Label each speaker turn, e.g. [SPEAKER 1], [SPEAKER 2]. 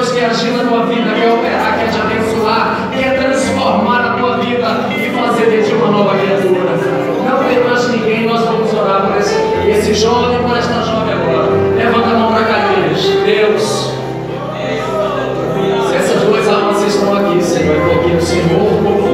[SPEAKER 1] Deus quer agir na tua vida, quer operar, quer te abençoar, quer transformar a tua vida e fazer de ti uma nova criatura. Não tem mais ninguém, nós vamos orar por esse, esse jovem, por esta jovem agora. Levanta a mão para cá, Deus. Se essas duas almas estão aqui, Senhor, é porque o Senhor